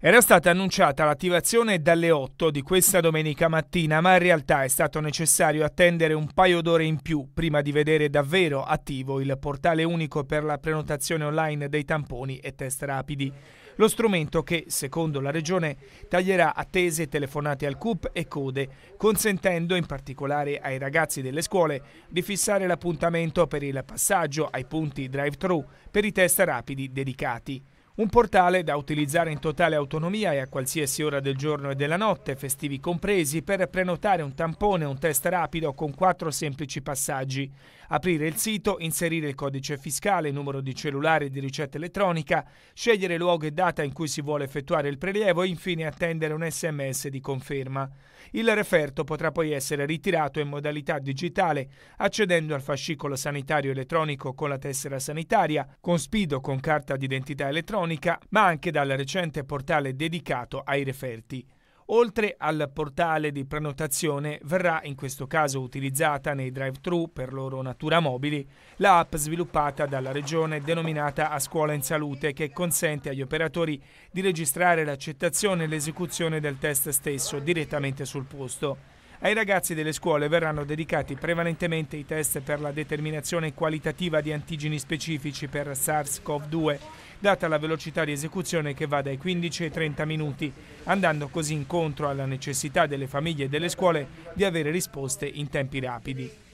Era stata annunciata l'attivazione dalle 8 di questa domenica mattina, ma in realtà è stato necessario attendere un paio d'ore in più prima di vedere davvero attivo il portale unico per la prenotazione online dei tamponi e test rapidi. Lo strumento che, secondo la Regione, taglierà attese, telefonate al CUP e code, consentendo in particolare ai ragazzi delle scuole di fissare l'appuntamento per il passaggio ai punti drive-thru per i test rapidi dedicati. Un portale da utilizzare in totale autonomia e a qualsiasi ora del giorno e della notte, festivi compresi, per prenotare un tampone o un test rapido con quattro semplici passaggi. Aprire il sito, inserire il codice fiscale, numero di cellulare e di ricetta elettronica, scegliere luogo e data in cui si vuole effettuare il prelievo e infine attendere un sms di conferma. Il referto potrà poi essere ritirato in modalità digitale accedendo al fascicolo sanitario elettronico con la tessera sanitaria, con spido con carta d'identità elettronica, ma anche dal recente portale dedicato ai referti. Oltre al portale di prenotazione verrà in questo caso utilizzata nei drive-thru per loro natura mobili la app sviluppata dalla regione denominata A Scuola in Salute che consente agli operatori di registrare l'accettazione e l'esecuzione del test stesso direttamente sul posto. Ai ragazzi delle scuole verranno dedicati prevalentemente i test per la determinazione qualitativa di antigeni specifici per SARS-CoV-2, data la velocità di esecuzione che va dai 15 ai 30 minuti, andando così incontro alla necessità delle famiglie e delle scuole di avere risposte in tempi rapidi.